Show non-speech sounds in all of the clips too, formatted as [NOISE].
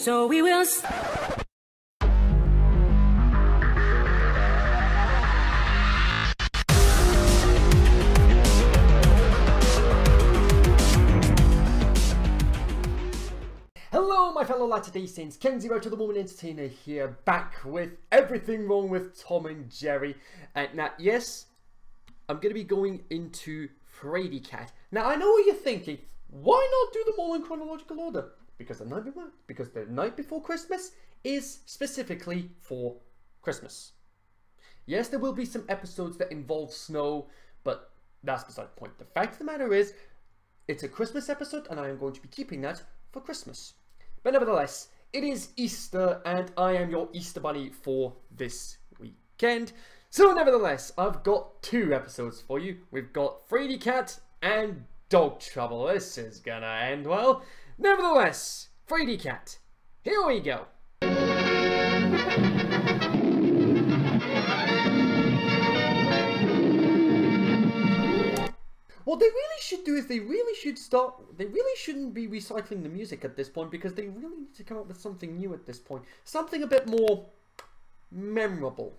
So we will. Hello, my fellow Latter-day Saints. Kenzie Retro the Woman Entertainer here, back with everything wrong with Tom and Jerry. And now, yes, I'm going to be going into Fraidy Cat. Now, I know what you're thinking. Why not do them all in chronological order? Because the night before, because the night before Christmas is specifically for Christmas. Yes, there will be some episodes that involve snow, but that's beside the point. The fact of the matter is, it's a Christmas episode, and I am going to be keeping that for Christmas. But nevertheless, it is Easter, and I am your Easter Bunny for this weekend. So nevertheless, I've got two episodes for you. We've got Fraidy Cat and Dog Trouble. This is gonna end well. Nevertheless, Fraidy Cat, here we go. What they really should do is they really should start. They really shouldn't be recycling the music at this point because they really need to come up with something new at this point. Something a bit more memorable.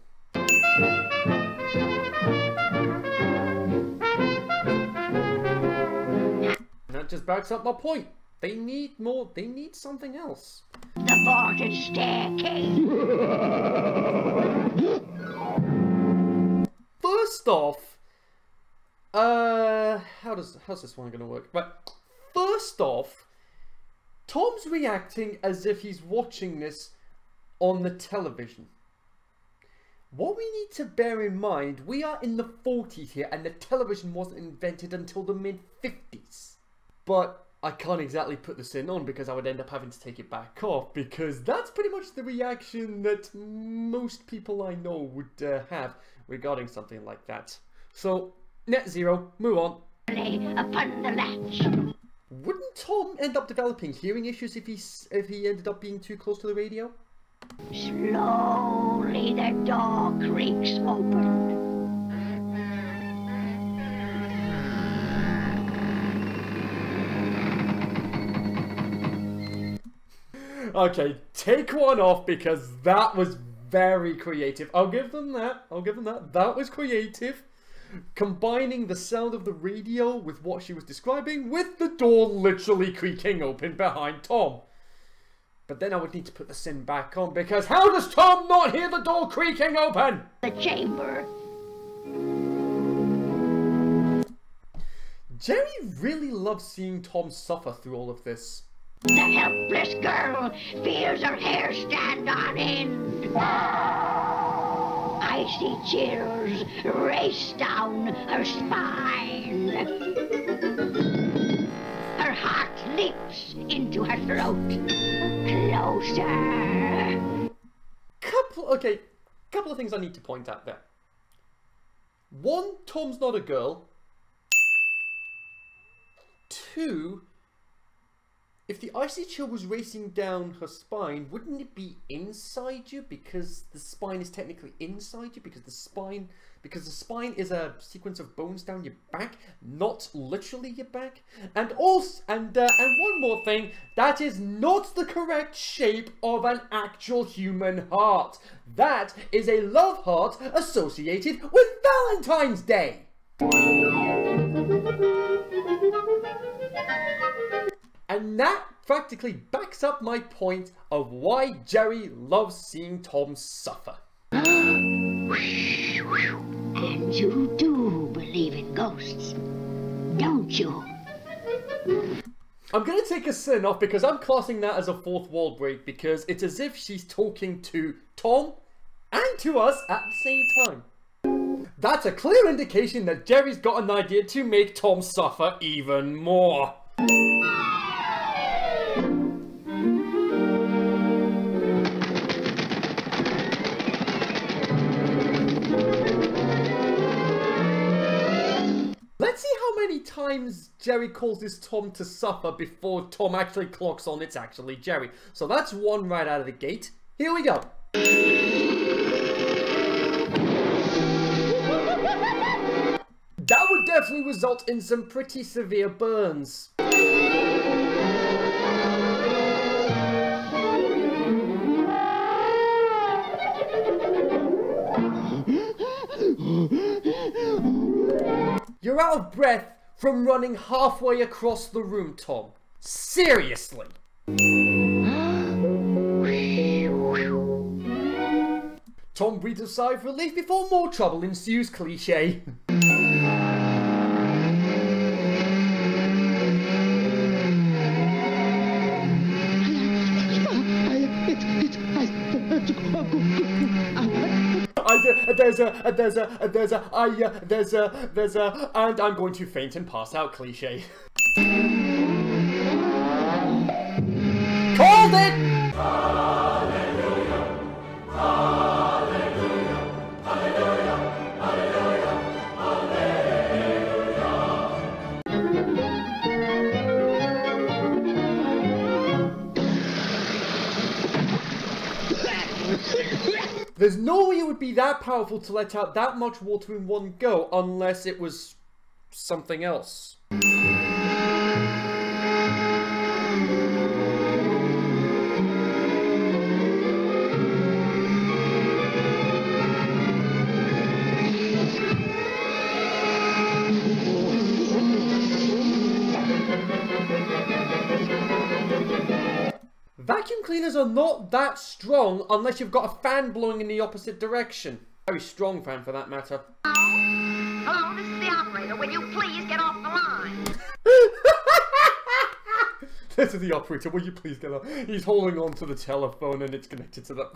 That just backs up my point. They need more. They need something else. The vaulted staircase. First off, uh, how does how's this one gonna work? But first off, Tom's reacting as if he's watching this on the television. What we need to bear in mind, we are in the 40s here, and the television wasn't invented until the mid 50s. But I can't exactly put this in on because I would end up having to take it back off because that's pretty much the reaction that most people I know would uh, have regarding something like that. So, net zero, move on. upon the latch. Wouldn't Tom end up developing hearing issues if he if he ended up being too close to the radio? Slowly the door creaks open. Okay, take one off because that was very creative. I'll give them that. I'll give them that. That was creative. Combining the sound of the radio with what she was describing with the door literally creaking open behind Tom. But then I would need to put the sin back on because how does Tom not hear the door creaking open? The chamber. Jerry really loves seeing Tom suffer through all of this. The helpless girl feels her hair stand on end. Icy chills race down her spine. Her heart leaps into her throat. Closer. couple okay couple of things i need to point out there one tom's not a girl two if the icy chill was racing down her spine wouldn't it be inside you? Because the spine is technically inside you? Because the spine because the spine is a sequence of bones down your back not literally your back? And also and uh, and one more thing that is not the correct shape of an actual human heart. That is a love heart associated with valentine's day And that practically backs up my point of why Jerry loves seeing Tom suffer. And you do believe in ghosts, don't you? I'm going to take a sin off because I'm classing that as a fourth wall break because it's as if she's talking to Tom and to us at the same time. That's a clear indication that Jerry's got an idea to make Tom suffer even more. times Jerry calls this Tom to supper before Tom actually clocks on it's actually Jerry. So that's one right out of the gate. Here we go. that would definitely result in some pretty severe burns. You're out of breath from running halfway across the room, Tom. Seriously. [GASPS] Tom breathes a sigh of relief before more trouble ensues, cliche. [LAUGHS] I, there's a, there's a, there's a, I, uh, there's a, there's a, and I'm going to faint and pass out cliche. Called it! There's no be that powerful to let out that much water in one go unless it was something else. Vacuum are not that strong unless you've got a fan blowing in the opposite direction. Very strong fan for that matter. Hello, this is the operator. Will you please get off the line? [LAUGHS] this is the operator. Will you please get off? He's holding on to the telephone and it's connected to the...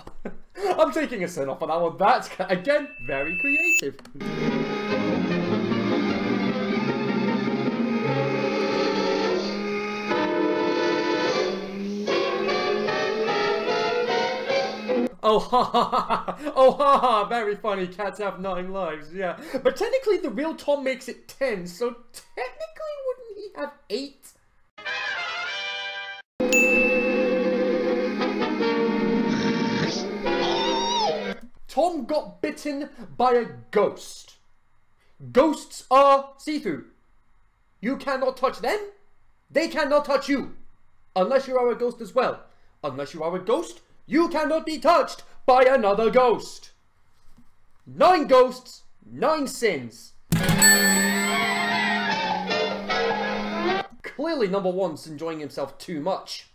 [LAUGHS] I'm taking a sin off on that one. That's, again, very creative. Oh ha ha ha! Oh ha ha! Very funny. Cats have nine lives. Yeah, but technically the real Tom makes it ten. So technically, wouldn't he have eight? Tom got bitten by a ghost. Ghosts are see-through. You cannot touch them. They cannot touch you. Unless you are a ghost as well. Unless you are a ghost, you cannot be touched by another ghost. Nine ghosts, nine sins. Clearly number one's enjoying himself too much.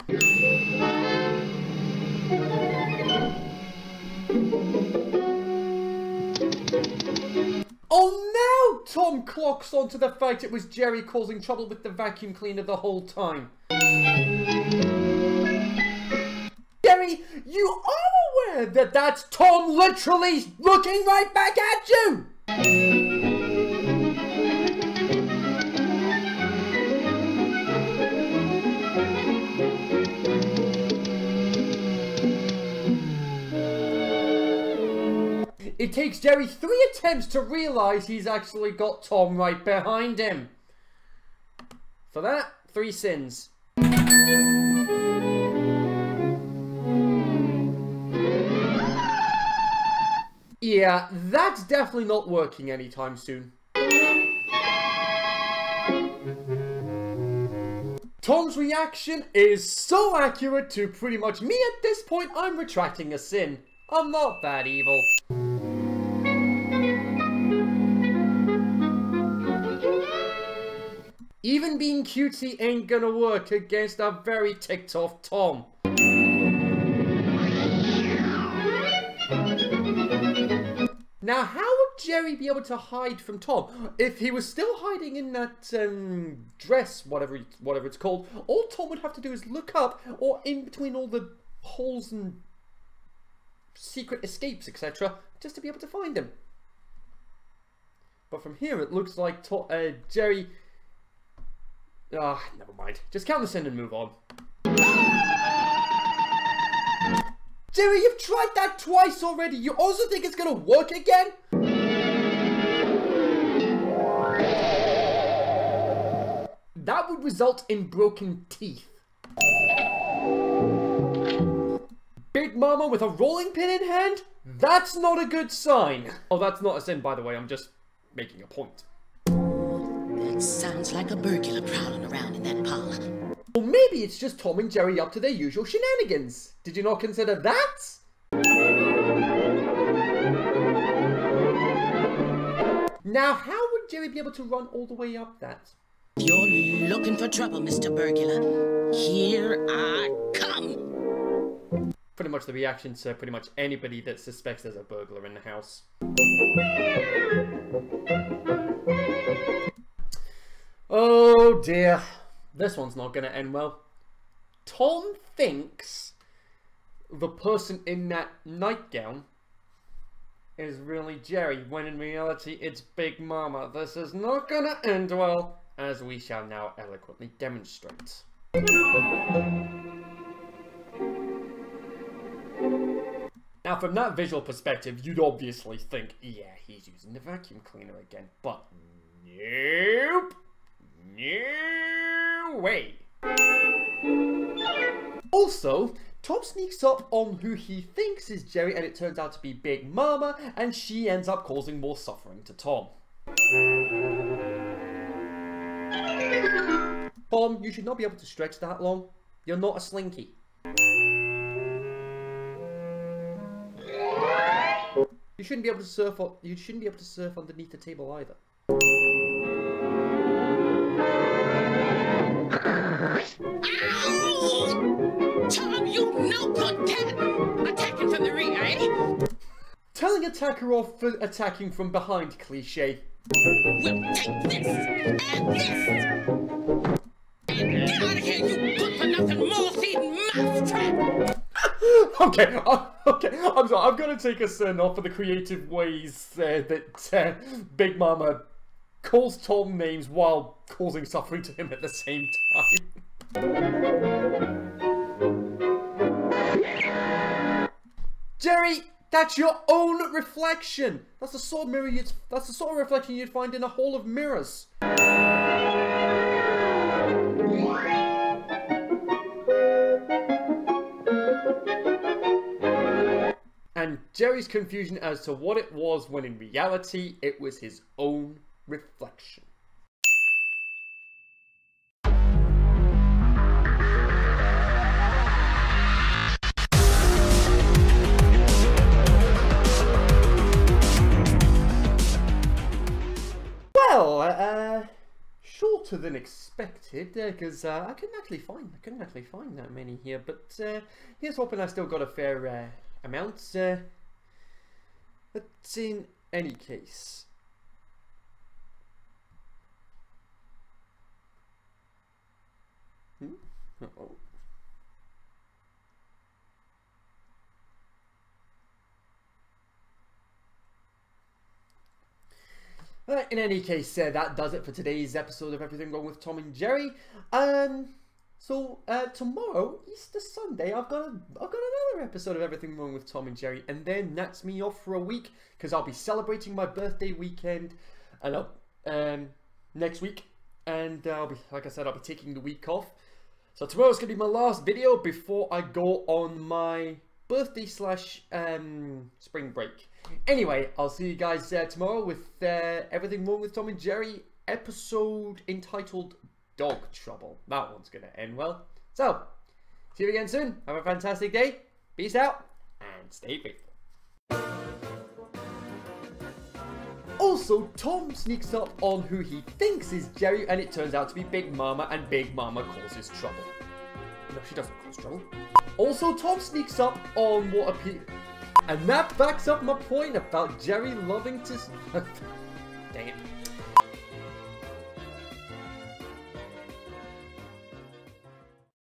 Oh, now Tom clocks onto the fact it was Jerry causing trouble with the vacuum cleaner the whole time. Jerry, you are aware that that's Tom literally looking right back at you! It takes Jerry three attempts to realise he's actually got Tom right behind him. For that, three sins. Yeah, that's definitely not working anytime soon. Tom's reaction is so accurate to pretty much me at this point, I'm retracting a sin. I'm not that evil. Even being cutesy ain't gonna work against a very ticked off Tom. Now, how would Jerry be able to hide from Tom? If he was still hiding in that um, dress, whatever whatever it's called, all Tom would have to do is look up or in between all the holes and secret escapes, etc., just to be able to find him. But from here, it looks like to uh, Jerry... Ah, never mind. Just count the sin and move on. Jerry, you've tried that twice already. You also think it's gonna work again? That would result in broken teeth. Big Mama with a rolling pin in hand? That's not a good sign. Oh, that's not a sin, by the way. I'm just making a point. That sounds like a burglar prowling around in that parlor. Or maybe it's just Tom and Jerry up to their usual shenanigans. Did you not consider that? Now, how would would Jerry be able to run all the way up that? You're looking for trouble, Mr. Burglar. Here I come. Pretty much the reaction to pretty much anybody that suspects there's a burglar in the house. Oh dear. This one's not going to end well. Tom thinks the person in that nightgown is really Jerry, when in reality it's Big Mama. This is not going to end well, as we shall now eloquently demonstrate. Now, from that visual perspective, you'd obviously think, yeah, he's using the vacuum cleaner again. But nope. No way. Also, Tom sneaks up on who he thinks is Jerry and it turns out to be Big Mama and she ends up causing more suffering to Tom. Tom, you should not be able to stretch that long. You're not a slinky. You shouldn't be able to surf. You shouldn't be able to surf underneath the table either. Ow! Tom, you no good cat! Attacking from the rear, eh? Telling attacker off for attacking from behind, cliche. We'll take this and this. And get out of here, you good for nothing moth-eating mousetrap! [LAUGHS] okay, uh, okay, I'm sorry. I'm gonna take a turn off for the creative ways uh, that uh, Big Mama calls Tom names while causing suffering to him at the same time. [LAUGHS] Jerry, that's your own reflection. That's the sort of mirror you'd, That's the sort of reflection you'd find in a hall of mirrors. And Jerry's confusion as to what it was when in reality it was his own reflection. Shorter than expected because uh, I couldn't actually find I couldn't actually find that many here. But uh, here's hoping I still got a fair uh, amount. Uh, but in any case. Hmm? Uh-oh. Uh, in any case, uh, that does it for today's episode of Everything Wrong with Tom and Jerry. Um, so uh, tomorrow, Easter Sunday, I've got a, I've got another episode of Everything Wrong with Tom and Jerry, and then that's me off for a week because I'll be celebrating my birthday weekend, and I'll, um, next week, and I'll be like I said, I'll be taking the week off. So tomorrow's gonna be my last video before I go on my birthday slash um, spring break. Anyway, I'll see you guys uh, tomorrow with uh, Everything Wrong with Tom and Jerry episode entitled Dog Trouble. That one's going to end well. So, see you again soon. Have a fantastic day. Peace out and stay faithful. Also, Tom sneaks up on who he thinks is Jerry and it turns out to be Big Mama and Big Mama causes trouble. No, she doesn't cause trouble. Also, Tom sneaks up on what appears... And that backs up my point about Jerry loving to... [LAUGHS] Dang it.